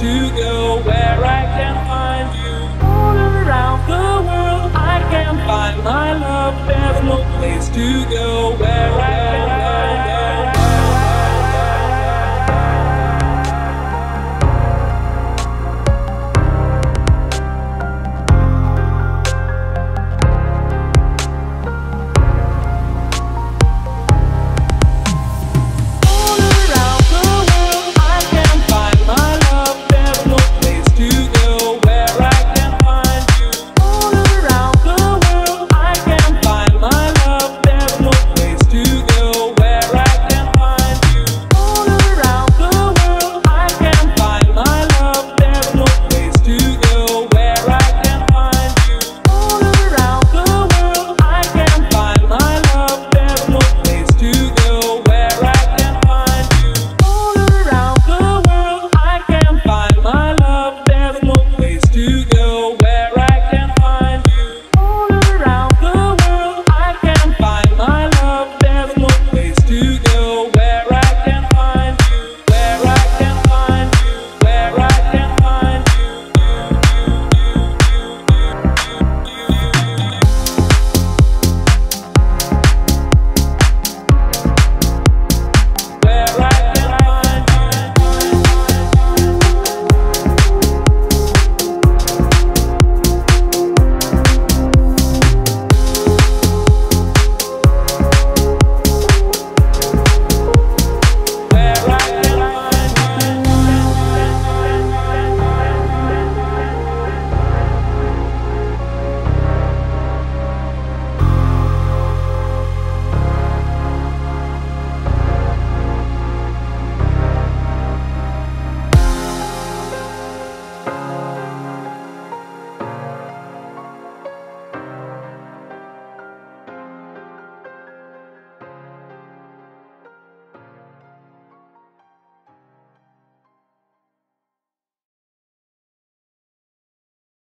to go where I can find you. All around the world, I can find my love. There's no place to go where together.